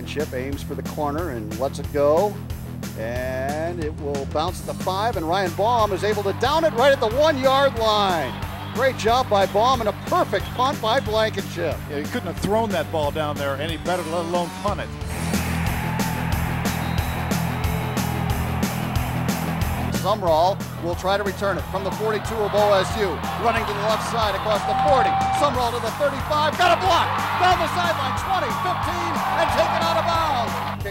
Blankenship aims for the corner and lets it go. And it will bounce to five, and Ryan Baum is able to down it right at the one yard line. Great job by Baum and a perfect punt by Blankenship. Yeah, he couldn't have thrown that ball down there any better, let alone punt it. Sumrall will try to return it from the 42 of OSU. Running to the left side across the 40. Sumrall to the 35. Got a block. Down the sideline. 20, 15,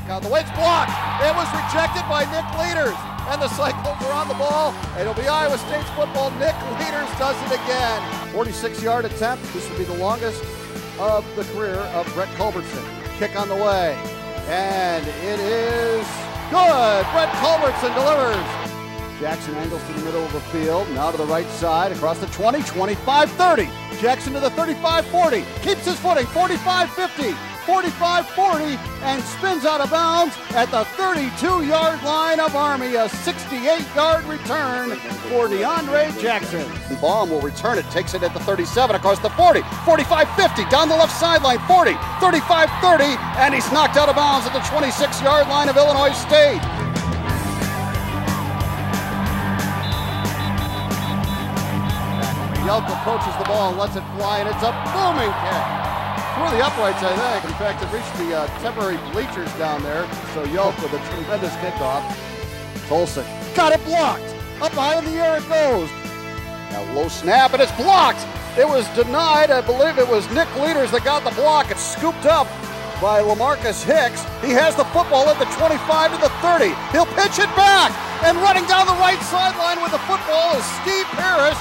out the way. It's blocked. It was rejected by Nick Leaders. And the Cyclones are on the ball. It'll be Iowa State's football. Nick Leaders does it again. 46 yard attempt. This would be the longest of the career of Brett Culbertson. Kick on the way. And it is good. Brett Culbertson delivers. Jackson angles to the middle of the field, now to the right side, across the 20, 25, 30. Jackson to the 35, 40. Keeps his footing, 45, 50. 45 40 and spins out of bounds at the 32 yard line of Army. A 68 yard return for DeAndre Jackson. Baum will return it, takes it at the 37 across the 40, 45 50, down the left sideline, 40, 35 30, and he's knocked out of bounds at the 26 yard line of Illinois State. Yelp approaches the ball and lets it fly, and it's a booming kick. Through the uprights, I think. In fact, it reached the uh, temporary bleachers down there. So Yelp with a tremendous kickoff. Tolson got it blocked. Up high in the air it goes. Now low snap, and it's blocked. It was denied. I believe it was Nick Leaders that got the block. It's scooped up by Lamarcus Hicks. He has the football at the 25 to the 30. He'll pitch it back. And running down the right sideline with the football is Steve Harris.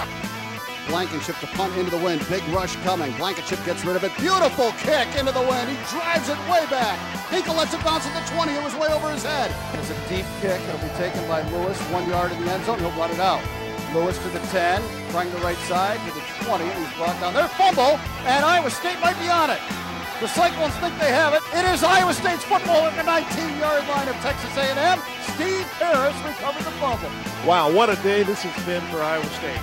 Blankenship to punt into the wind. Big rush coming. Blankenship gets rid of it. Beautiful kick into the wind. He drives it way back. Hinkle lets it bounce at the 20. It was way over his head. It's a deep kick. It'll be taken by Lewis. One yard in the end zone. He'll run it out. Lewis to the 10. Trying the right side to the 20. And he's brought down there. Fumble. And Iowa State might be on it. The Cyclones think they have it. It is Iowa State's football at the 19-yard line of Texas A&M. Steve Harris recovered the fumble. Wow, what a day this has been for Iowa State.